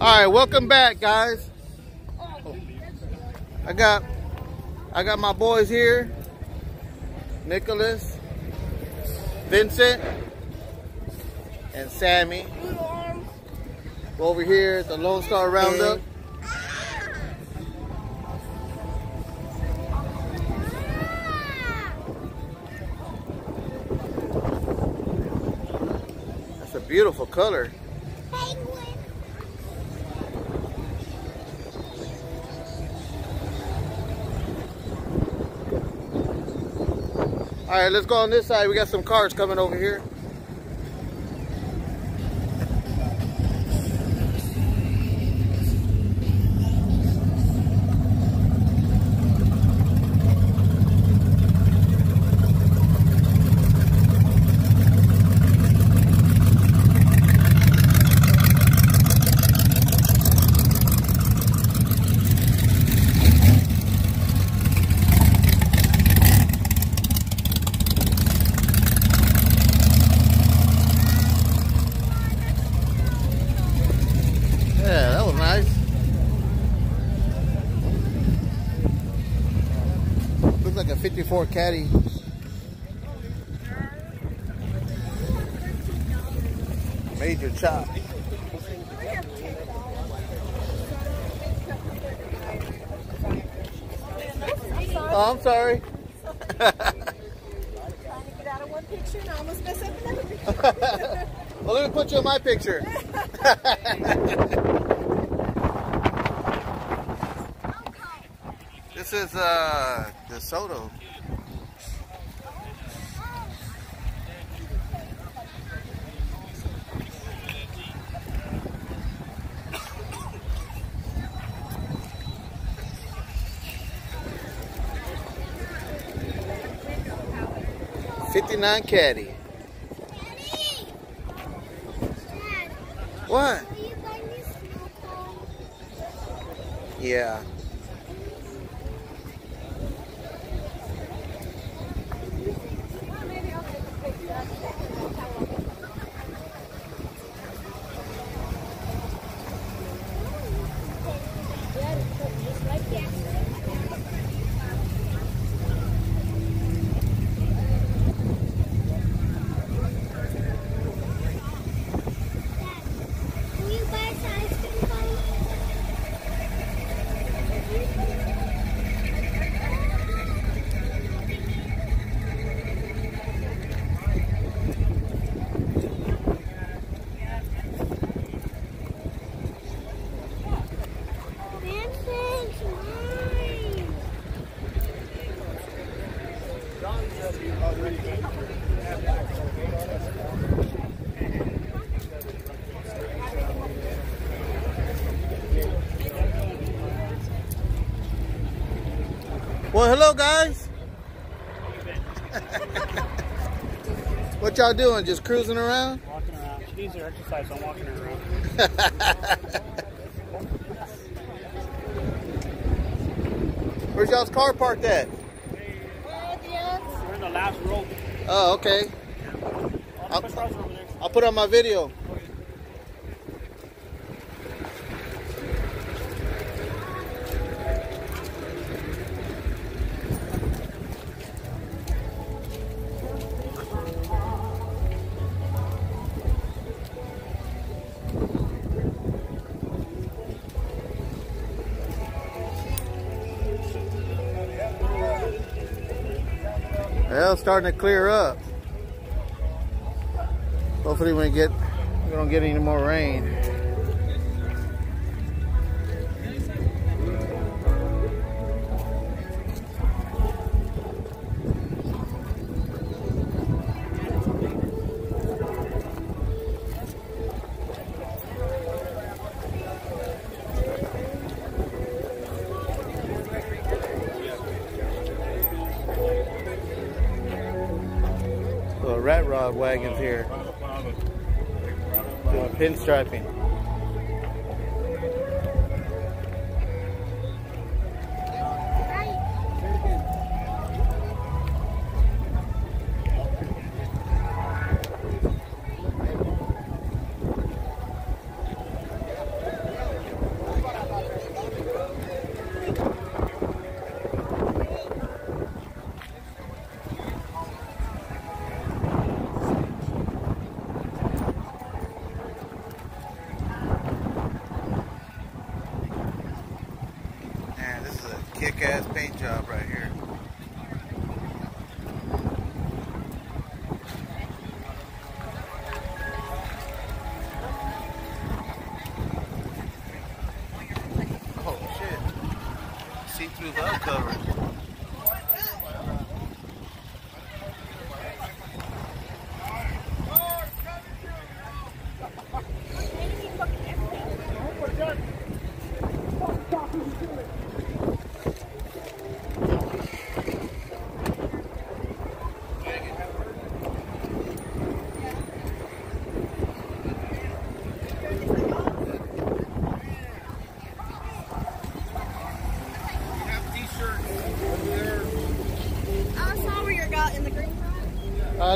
All right, welcome back, guys. I got, I got my boys here. Nicholas, Vincent, and Sammy. Over here at the Lone Star Roundup. That's a beautiful color. All right, let's go on this side. We got some cars coming over here. Yeah, that was nice. Looks 54 caddy. Major chop. Oh, I'm sorry. Well, let me put you in my picture. this is uh, DeSoto. Fifty-nine caddy. What? Yeah. Well, hello, guys. what y'all doing? Just cruising around? Walking around. She needs her exercise, so I'm walking her around. Where's y'all's car parked at? We're in the last row. Oh, okay. All the bus cars are over there. I'll put on my video. Starting to clear up. Hopefully we get we don't get any more rain. Rat rod wagons here. Pinstriping.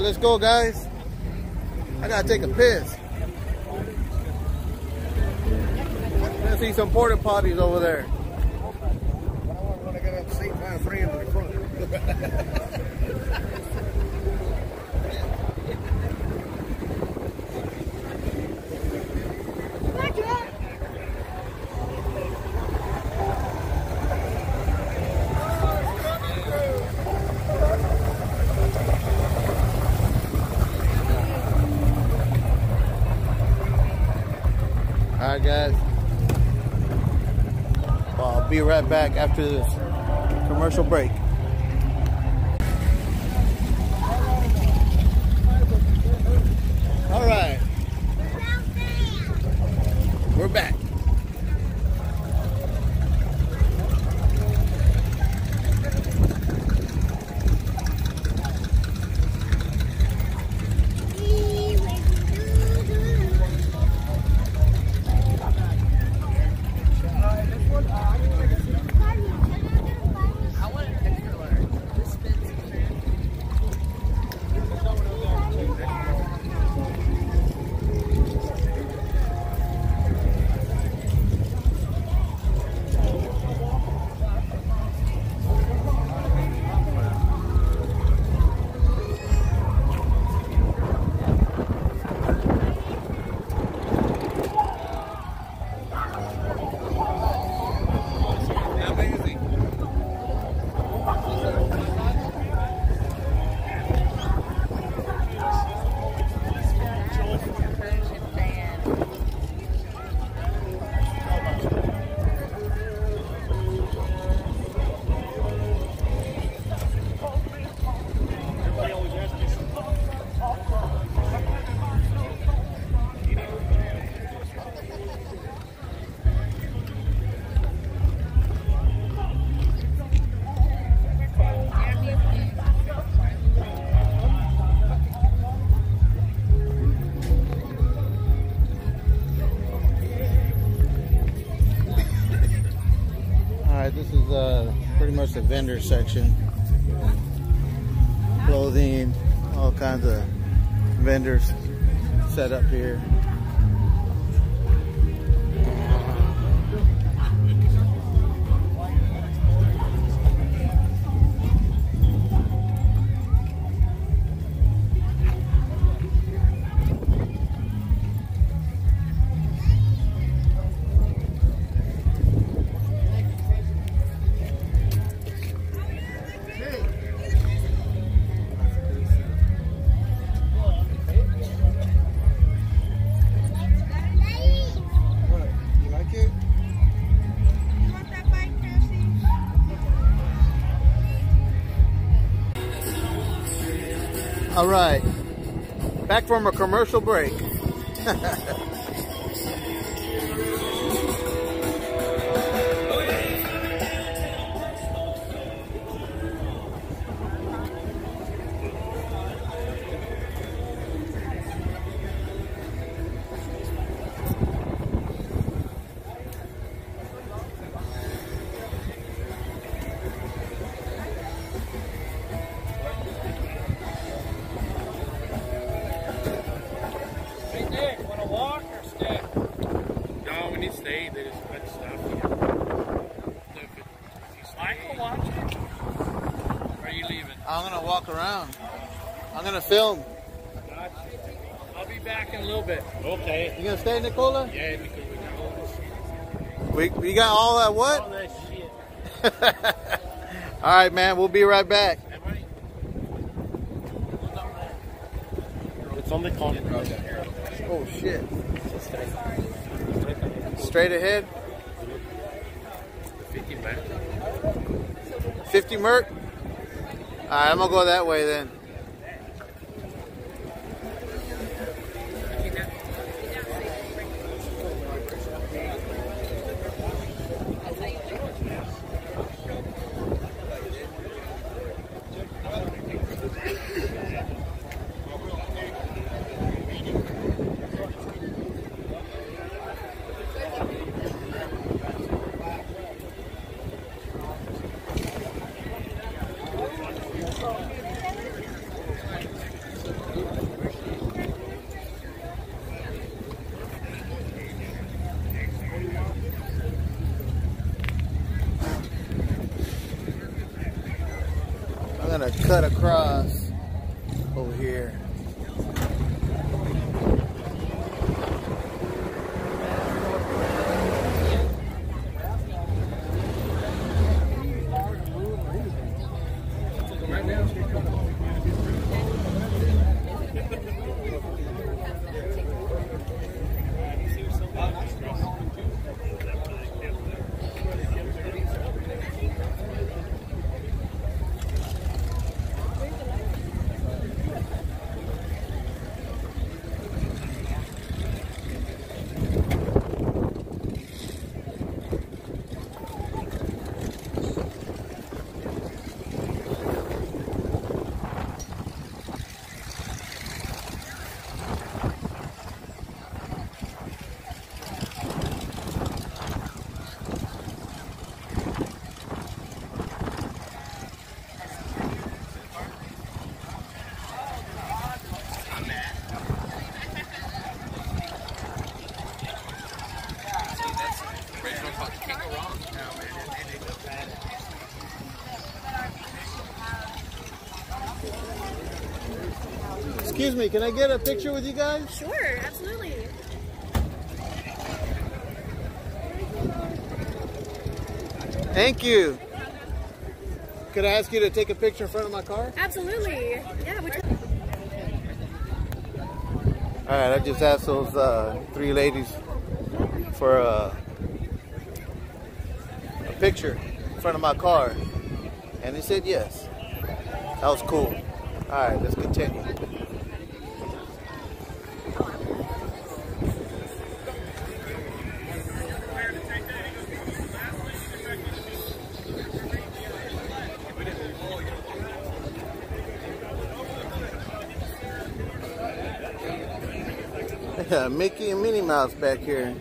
let's go, guys. I gotta take a piss. I see some porta potties over there. right back after this commercial break. the vendor section. Clothing, all kinds of vendors set up here. All right. Back from a commercial break. film. I'll be back in a little bit. Okay. You gonna stay, Nicola? Yeah, because we got all this shit. We, we got all that what? All that shit. all right, man. We'll be right back. It's on the corner. Oh, shit. Straight ahead? 50 Merc. 50 Merc? Alright, I'm gonna go that way then. Excuse me, can I get a picture with you guys? Sure, absolutely. Thank you. Could I ask you to take a picture in front of my car? Absolutely. Yeah, which All right, I just asked those uh, three ladies for uh, a picture in front of my car, and they said yes. That was cool. All right, let's continue. Mickey and Minnie Mouse back here.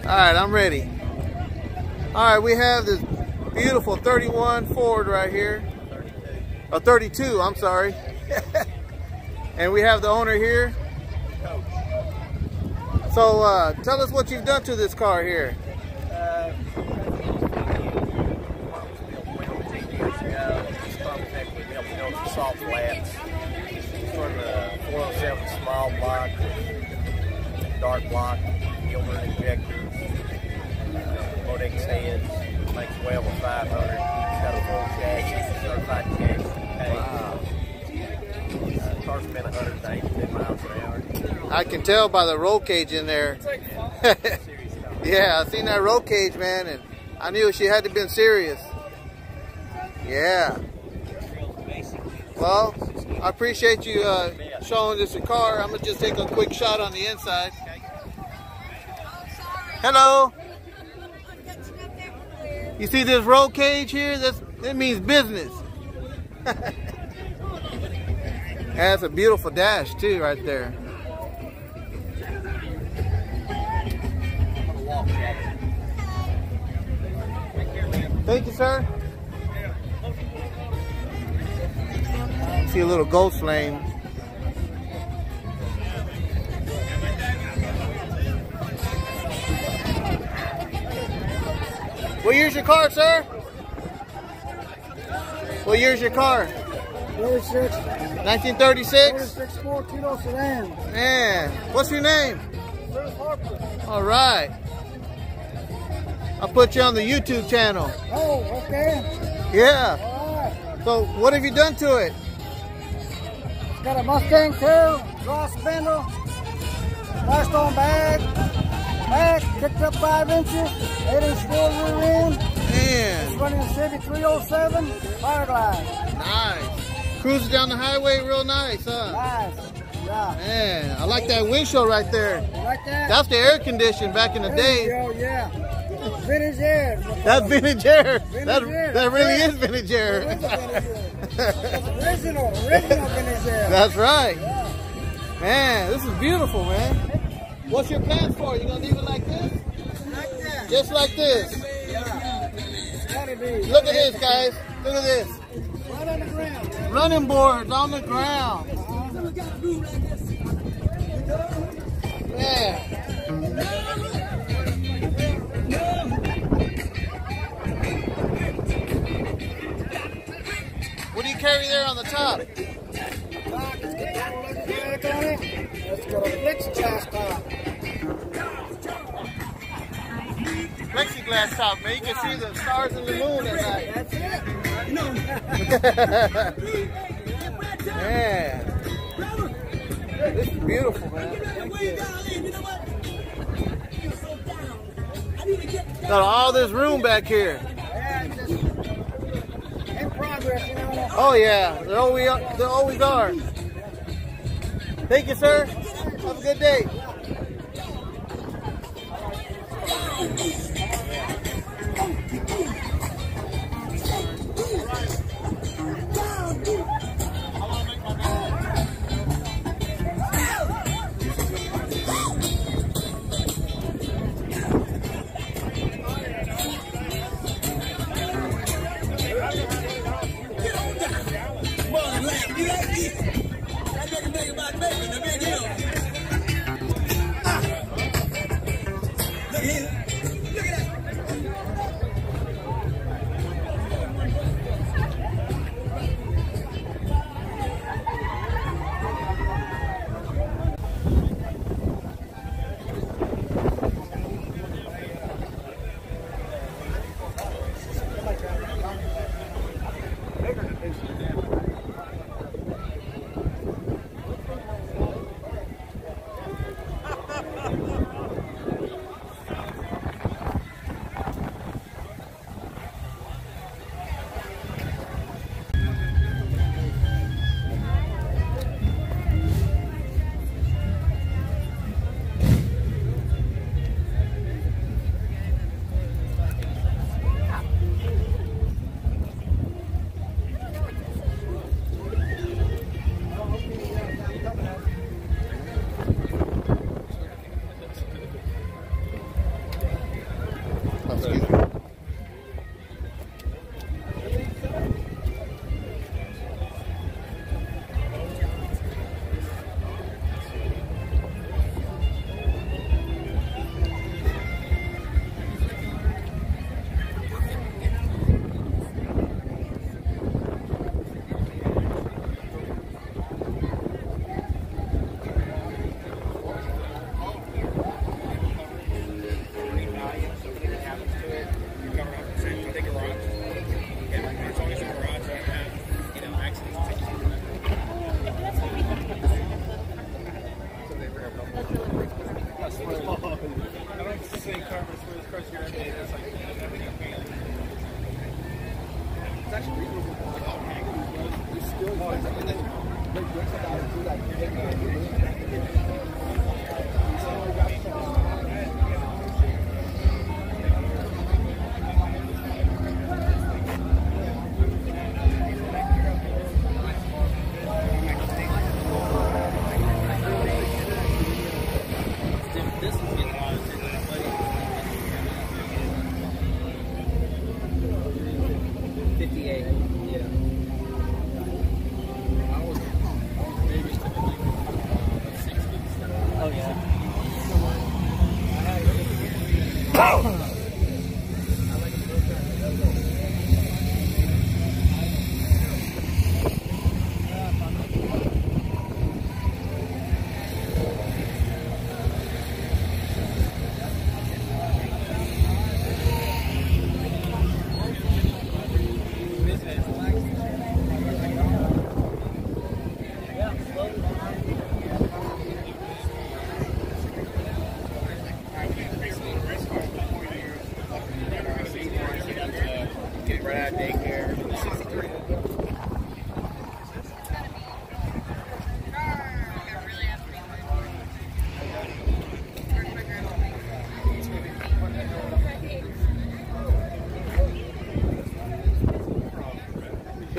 All right, I'm ready. All right, we have this beautiful 31 Ford right here. A 32, I'm sorry. and we have the owner here. So uh, tell us what you've done to this car here. Uh, flats for the 407 small block, Dart block, Gilbert injectors, uh, Brodix heads, makes well with 500, got a full chassis, certified chassis. Wow. Car's been 182 miles an hour. I can tell by the roll cage in there. yeah, I seen that roll cage, man, and I knew she had to been serious. Yeah. Well, I appreciate you uh, showing us your car. I'm gonna just take a quick shot on the inside. Hello. You see this roll cage here? That's that means business. That's a beautiful dash too, right there. Thank you, sir. See a little ghost lane. What year's your car, sir? What year's your car? 36, 1936? 36 Ford sedan. Man, what's your name? Bruce Harper. All right. I'll put you on the YouTube channel. Oh, okay. Yeah. All right. So what have you done to it? It's got a Mustang tail, draw spindle, Firestone bag, back kicked up five inches, eight inch Ford rear end. It's running a Chevy 307 Fireglide. nice. Cruising down the highway real nice, huh? Nice. Yeah. Man, I like that windshield right there. You like that? That's the air condition back in the day. yeah. Vintage air. is what they That's vintage air. Vintage That, air, that really yeah. is vintage air. It is vintage air. Original, original vintage air. That's right. Yeah. Man, this is beautiful, man. What's your plans for? You gonna leave it like this? Like that. Just like this. Yeah. It's gotta be. Look at this, guys. Look at this. Right on the ground. Running boards on the ground. Yeah. What do you carry there on the top? Plexiglass top. Man. You can see the stars and the moon at night. That's it. Man. This is beautiful, man. Got all this room back here. Oh yeah, they always they always are. Thank you, sir. Have a good day.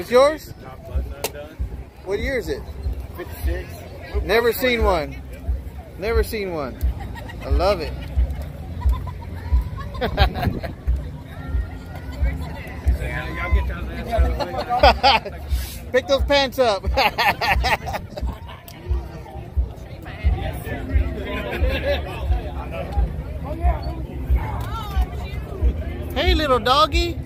It's yours? Top blood none done. What year is it? 56. Never seen one. Never seen one. I love it. Y'all get those ass out of the way. Pick those pants up. hey, little doggy.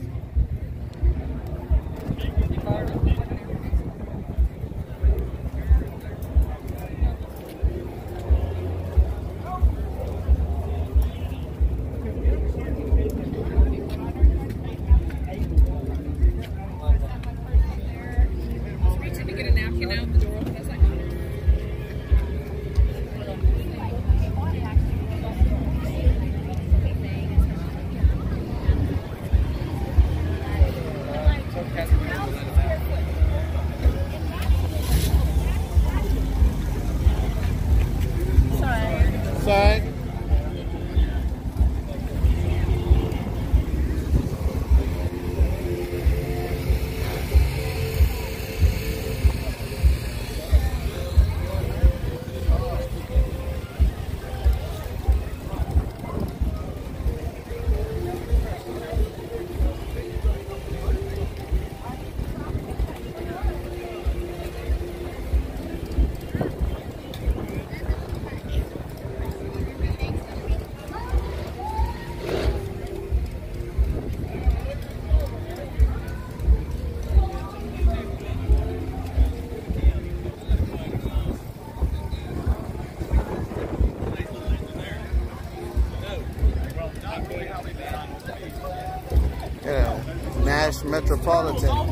Metropolitan.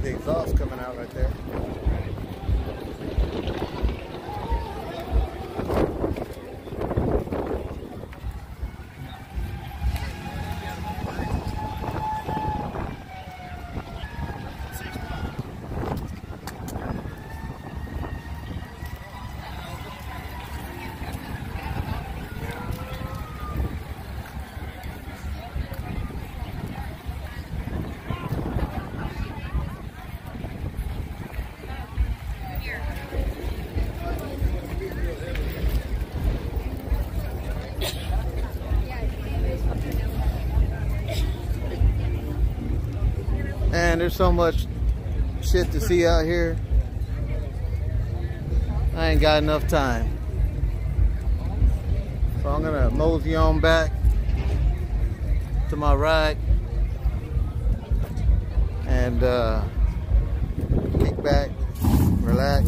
Like the exhaust coming out right there. And there's so much shit to see out here. I ain't got enough time. So I'm gonna mosey on back to my ride and uh, kick back, relax.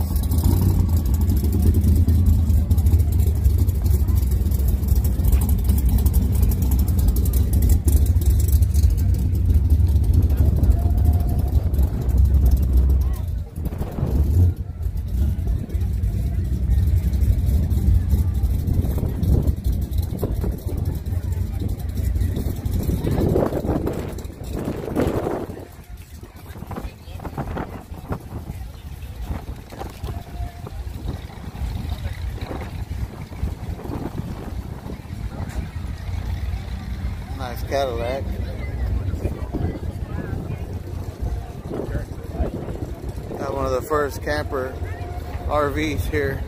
Nice Cadillac. Got one the first camper RVs here.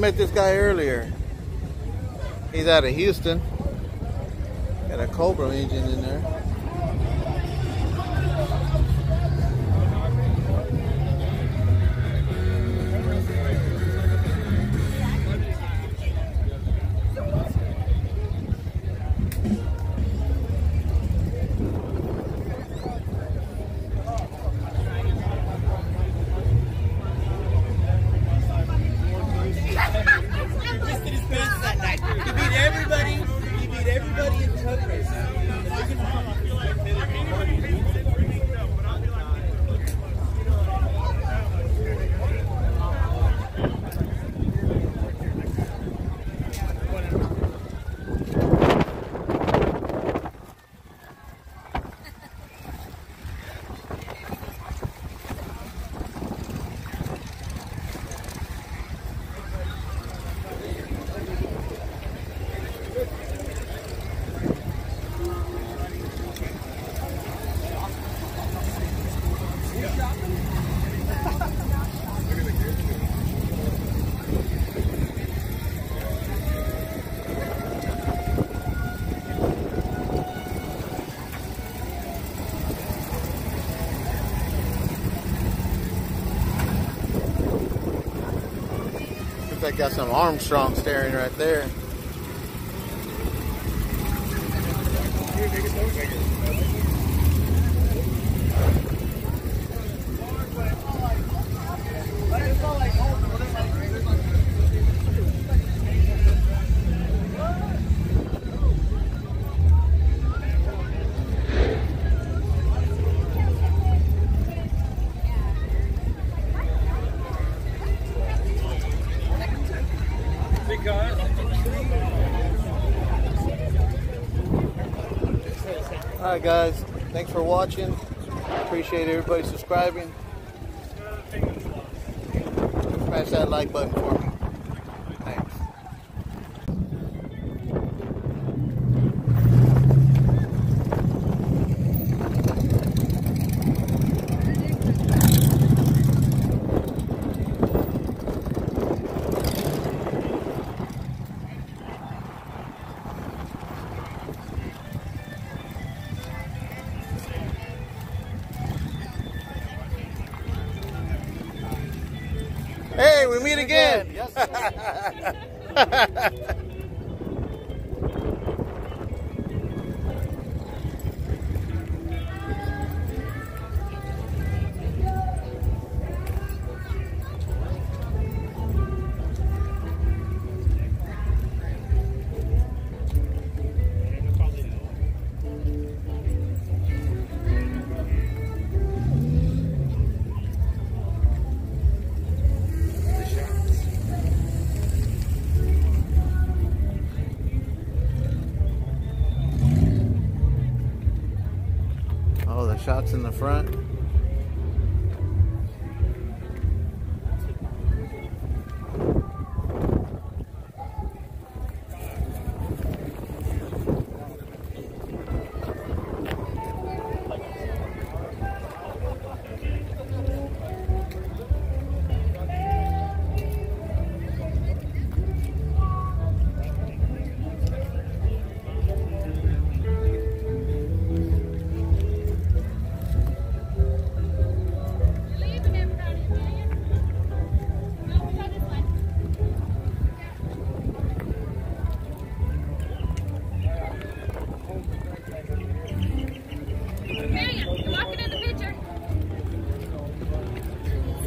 met this guy earlier. He's out of Houston. Got a Cobra engine in there. that got some Armstrong steering right there. All right, guys. Thanks for watching. Appreciate everybody subscribing. Smash that like button for me. spots in the front.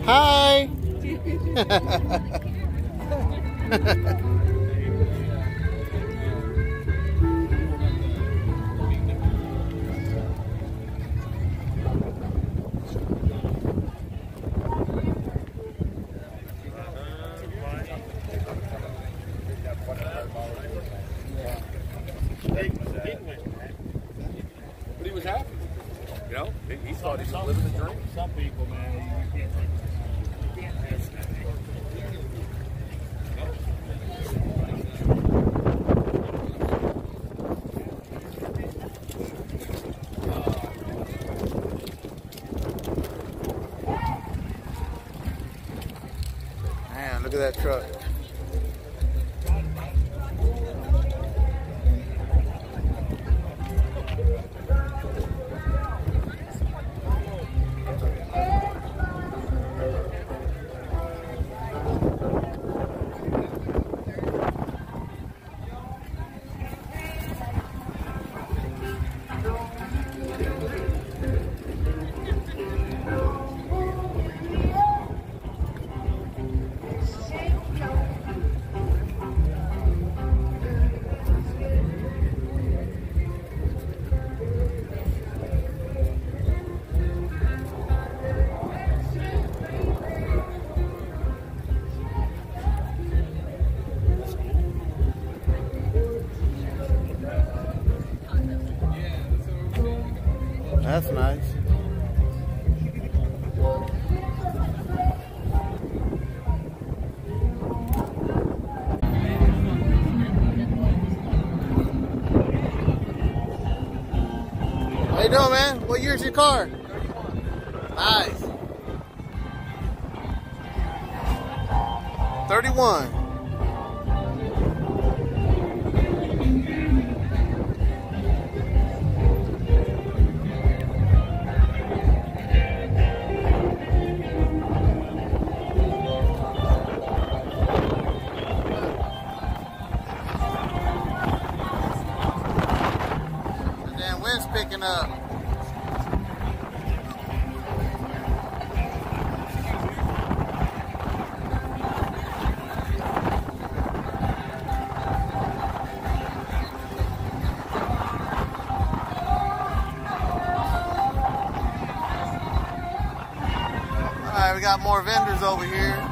Hi. doing, man? What year's your car? 31. Nice. More vendors over here.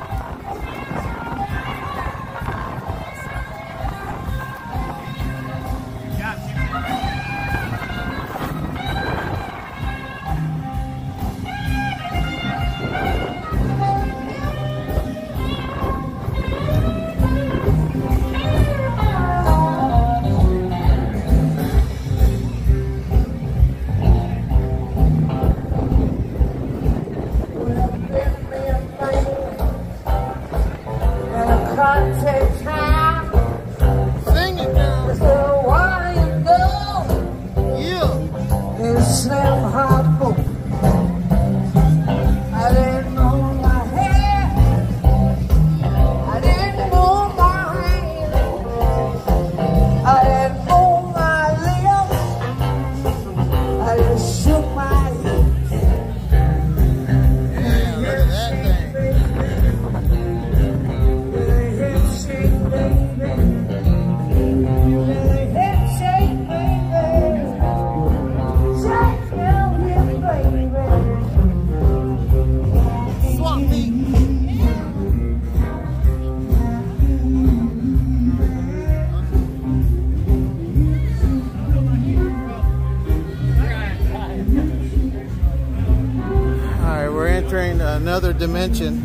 Yeah. Slim hot dimension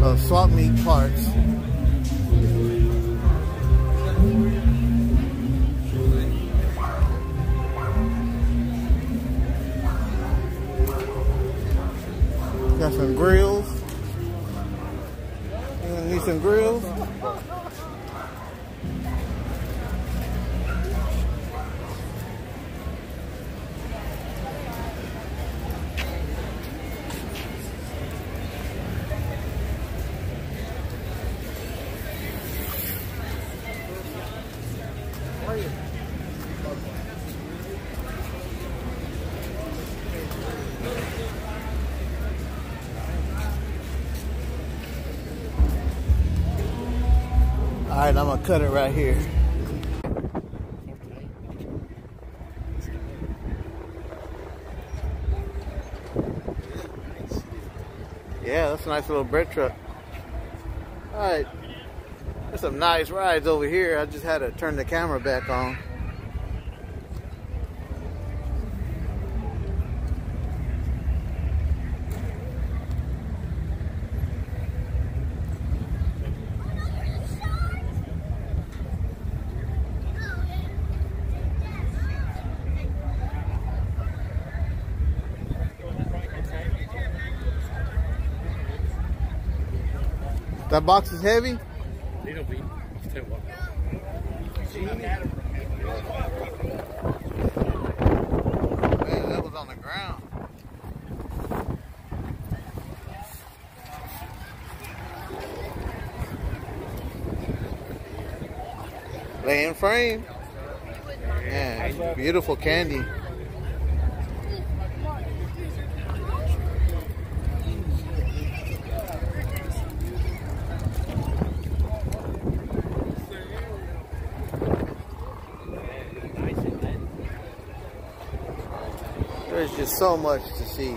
of swap meet parts. Right, I'm gonna cut it right here. Yeah, that's a nice little bread truck. All right, there's some nice rides over here. I just had to turn the camera back on. That box is heavy. Little bit. I'll tell. Man, that was on the ground. Laying frame. Man, beautiful candy. There's just so much to see.